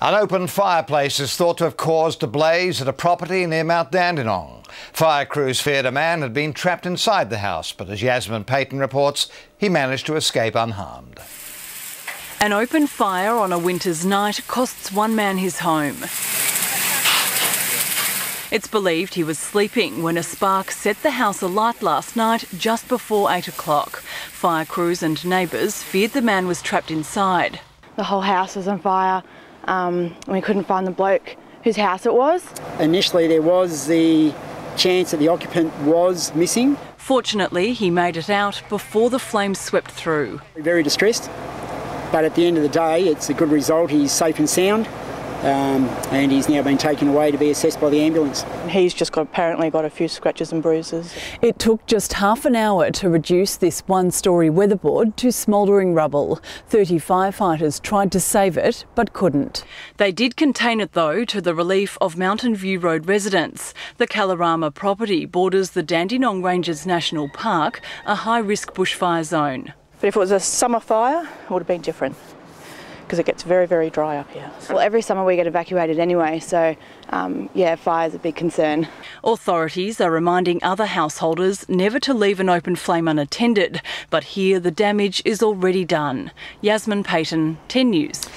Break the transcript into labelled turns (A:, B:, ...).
A: An open fireplace is thought to have caused a blaze at a property near Mount Dandenong. Fire crews feared a man had been trapped inside the house, but as Yasmin Payton reports, he managed to escape unharmed.
B: An open fire on a winter's night costs one man his home. It's believed he was sleeping when a spark set the house alight last night just before 8 o'clock. Fire crews and neighbours feared the man was trapped inside.
C: The whole house is on fire. Um, we couldn't find the bloke whose house it was.
D: Initially, there was the chance that the occupant was missing.
B: Fortunately, he made it out before the flames swept through.
D: Very distressed, but at the end of the day, it's a good result. He's safe and sound um, and he's now been taken away to be assessed by the ambulance.
E: He's just got, apparently got a few scratches and bruises.
B: It took just half an hour to reduce this one-storey weatherboard to smouldering rubble. 30 firefighters tried to save it but couldn't. They did contain it though to the relief of Mountain View Road residents. The Kalorama property borders the Dandenong Ranges National Park, a high-risk bushfire zone.
E: But if it was a summer fire, it would have been different because it gets very, very dry up here.
C: Well, every summer we get evacuated anyway, so um, yeah, fire is a big concern.
B: Authorities are reminding other householders never to leave an open flame unattended, but here the damage is already done. Yasmin Payton, 10 News.